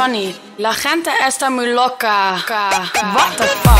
funny. La gente está muy loca. What the fuck?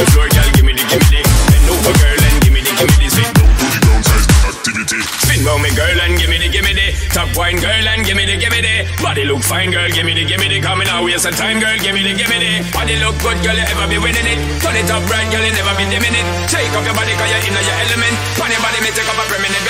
The floor, girl, gimme the gimme the Bend over, girl, and gimme the gimme the Spin down to the downside activity Spin round me, girl, and gimme the gimme the Top wine, girl, and gimme the gimme the Body look fine, girl, gimme the gimme the Coming out, waste of time, girl, gimme the gimme the Body look good, girl, you ever be winning it Turn it up right, girl, you never be dimming Shake up your body, cause you're in your element your body, me take up a permanent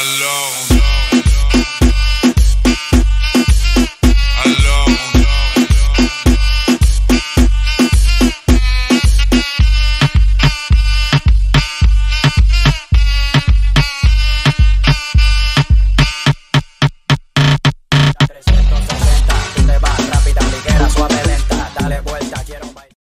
alone.